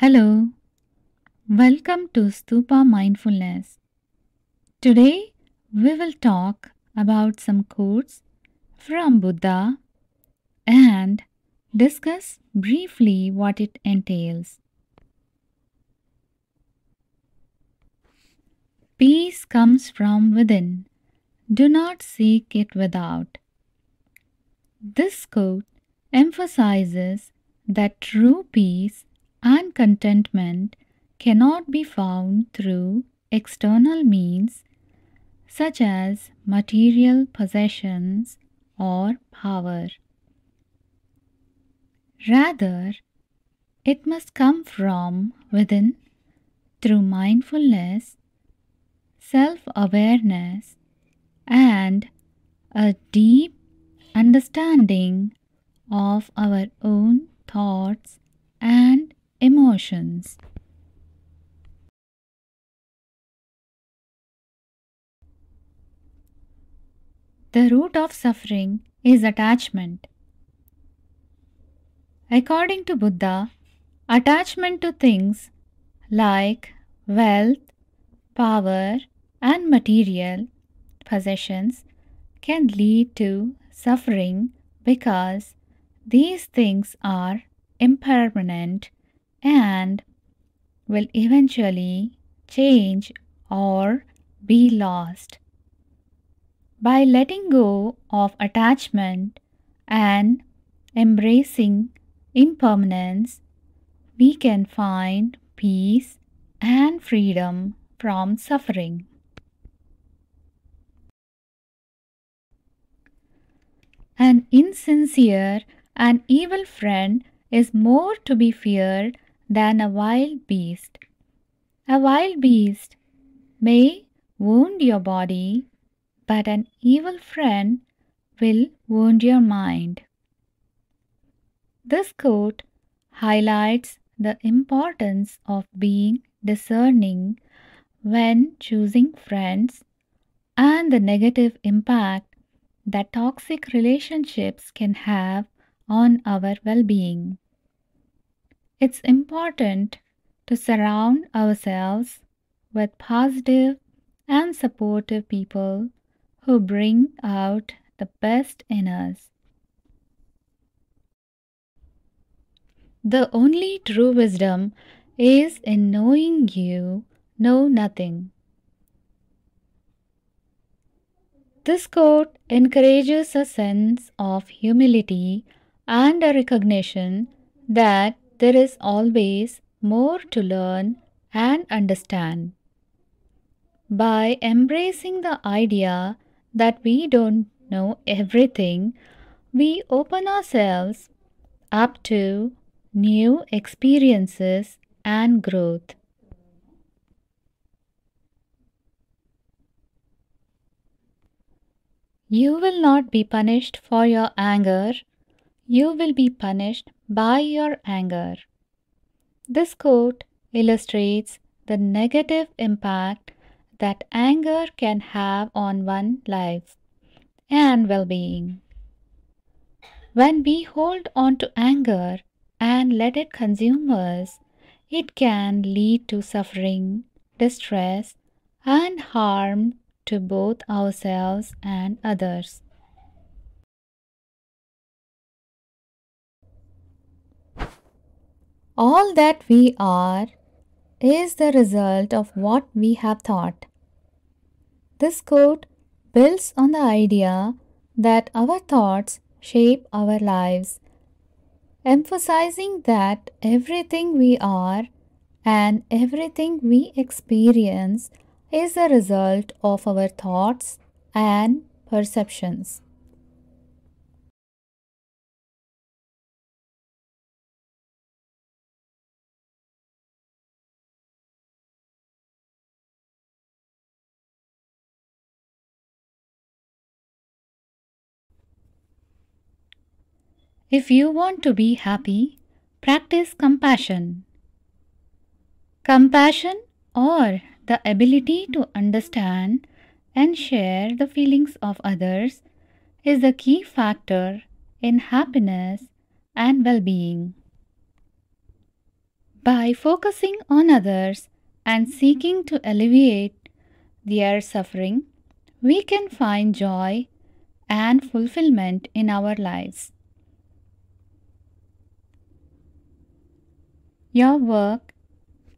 Hello, welcome to Stupa Mindfulness. Today we will talk about some quotes from Buddha and discuss briefly what it entails. Peace comes from within. Do not seek it without. This quote emphasizes that true peace and contentment cannot be found through external means such as material possessions or power. Rather, it must come from within through mindfulness, self awareness, and a deep understanding of our own thoughts and emotions. The root of suffering is attachment. According to Buddha, attachment to things like wealth, power, and material possessions can lead to suffering because these things are impermanent and will eventually change or be lost. By letting go of attachment and embracing impermanence, we can find peace and freedom from suffering. An insincere and evil friend is more to be feared than a wild beast. A wild beast may wound your body, but an evil friend will wound your mind. This quote highlights the importance of being discerning when choosing friends and the negative impact that toxic relationships can have on our well being. It's important to surround ourselves with positive and supportive people who bring out the best in us. The only true wisdom is in knowing you know nothing. This quote encourages a sense of humility and a recognition that there is always more to learn and understand. By embracing the idea that we don't know everything, we open ourselves up to new experiences and growth. You will not be punished for your anger, you will be punished by your anger. This quote illustrates the negative impact that anger can have on one's life and well being. When we hold on to anger and let it consume us, it can lead to suffering, distress, and harm to both ourselves and others. All that we are is the result of what we have thought. This quote builds on the idea that our thoughts shape our lives, emphasizing that everything we are and everything we experience is a result of our thoughts and perceptions. If you want to be happy, practice compassion. Compassion or the ability to understand and share the feelings of others is the key factor in happiness and well being. By focusing on others and seeking to alleviate their suffering, we can find joy and fulfillment in our lives. Your work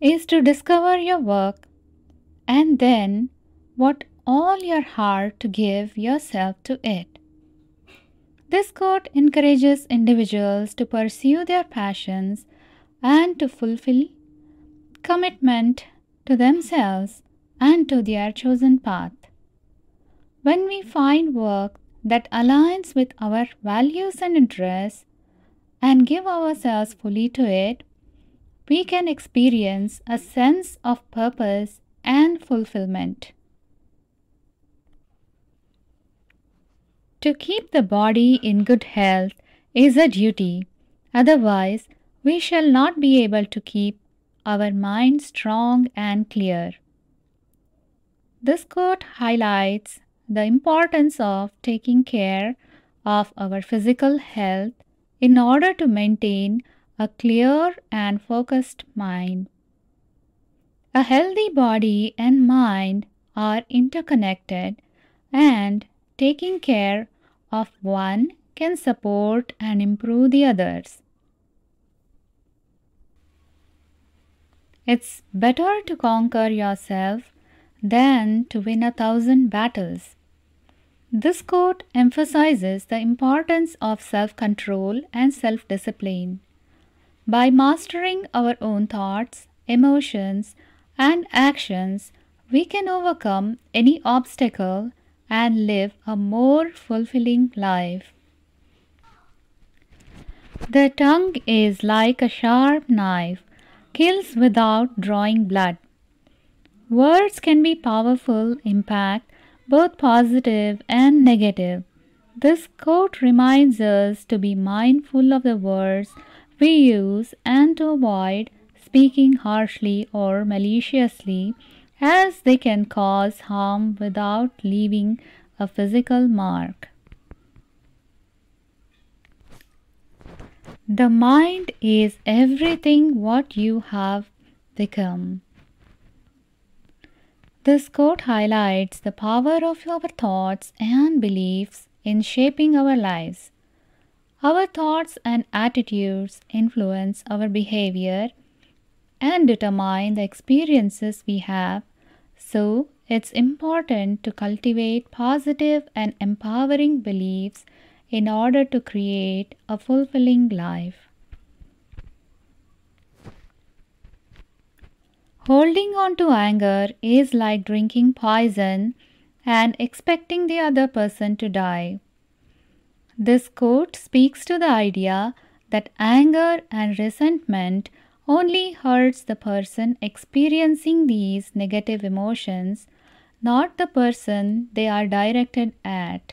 is to discover your work and then what all your heart to give yourself to it. This quote encourages individuals to pursue their passions and to fulfill commitment to themselves and to their chosen path. When we find work that aligns with our values and interests and give ourselves fully to it, we can experience a sense of purpose and fulfillment. To keep the body in good health is a duty, otherwise, we shall not be able to keep our mind strong and clear. This quote highlights the importance of taking care of our physical health in order to maintain a clear and focused mind. A healthy body and mind are interconnected, and taking care of one can support and improve the others. It's better to conquer yourself than to win a thousand battles. This quote emphasizes the importance of self control and self discipline. By mastering our own thoughts, emotions, and actions, we can overcome any obstacle and live a more fulfilling life. The tongue is like a sharp knife kills without drawing blood. Words can be powerful impact, both positive and negative. This quote reminds us to be mindful of the words we use and to avoid speaking harshly or maliciously as they can cause harm without leaving a physical mark. The mind is everything what you have become. This quote highlights the power of our thoughts and beliefs in shaping our lives. Our thoughts and attitudes influence our behavior and determine the experiences we have, so it's important to cultivate positive and empowering beliefs in order to create a fulfilling life. Holding on to anger is like drinking poison and expecting the other person to die. This quote speaks to the idea that anger and resentment only hurts the person experiencing these negative emotions, not the person they are directed at.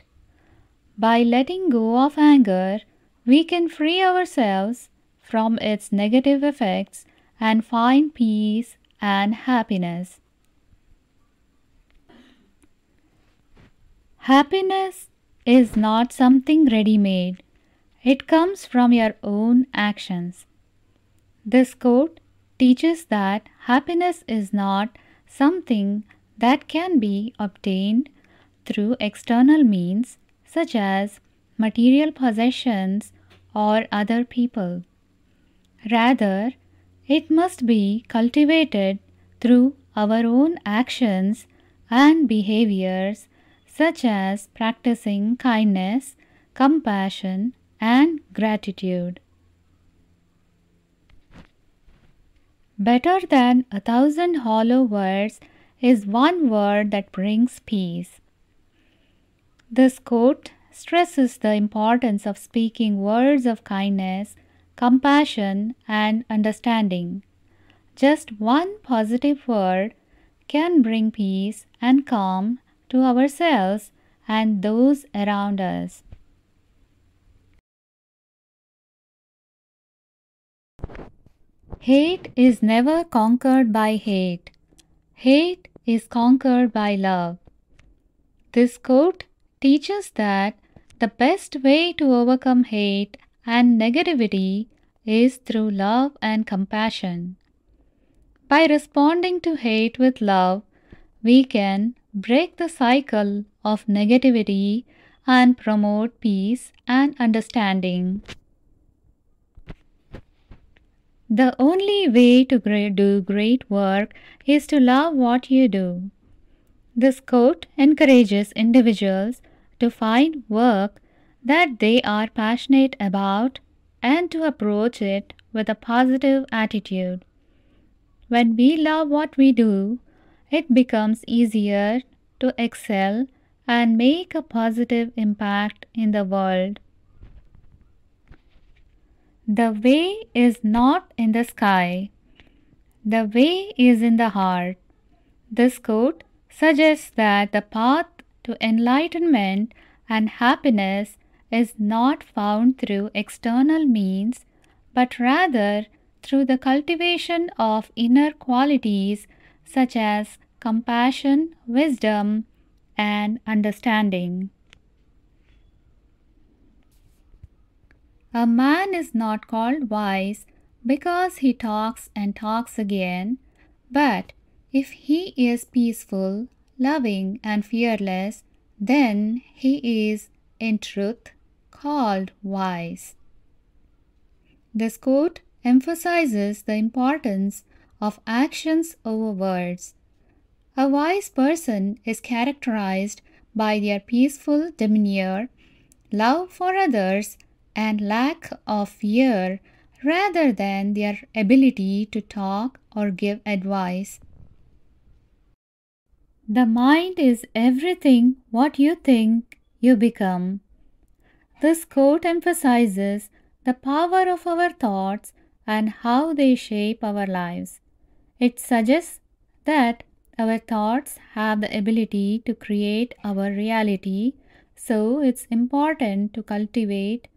By letting go of anger, we can free ourselves from its negative effects and find peace and happiness. Happiness is not something ready made, it comes from your own actions. This quote teaches that happiness is not something that can be obtained through external means such as material possessions or other people. Rather, it must be cultivated through our own actions and behaviors, such as practicing kindness, compassion, and gratitude. Better than a thousand hollow words is one word that brings peace. This quote stresses the importance of speaking words of kindness, compassion, and understanding. Just one positive word can bring peace and calm to ourselves and those around us. Hate is never conquered by hate. Hate is conquered by love. This quote teaches that the best way to overcome hate and negativity is through love and compassion. By responding to hate with love, we can break the cycle of negativity and promote peace and understanding. The only way to do great work is to love what you do. This quote encourages individuals to find work that they are passionate about and to approach it with a positive attitude. When we love what we do, it becomes easier to excel and make a positive impact in the world. The way is not in the sky. The way is in the heart. This quote suggests that the path to enlightenment and happiness is not found through external means, but rather through the cultivation of inner qualities such as compassion, wisdom, and understanding. A man is not called wise because he talks and talks again, but if he is peaceful, loving, and fearless, then he is, in truth, called wise. This quote emphasizes the importance of actions over words. A wise person is characterized by their peaceful demeanor, love for others, and lack of fear rather than their ability to talk or give advice. The mind is everything what you think you become. This quote emphasizes the power of our thoughts and how they shape our lives. It suggests that our thoughts have the ability to create our reality, so it's important to cultivate